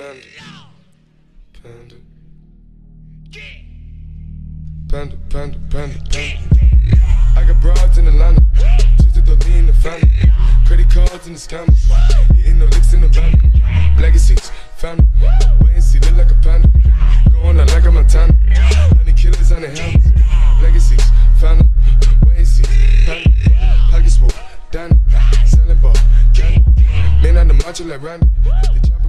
Panda. Panda. Panda, panda, panda, panda. I got broads in Atlanta. She's to the in the family. Credit cards in the scammers. Hitting the licks in the van. Legacies, family. Wait and see, look like a panda. Going out like a Montana. Honey killers on the helmets. Legacies, family. Wait and see, panda. Pocket smoke, Danny. Selling ball, candy. Man on the macho like Randy. The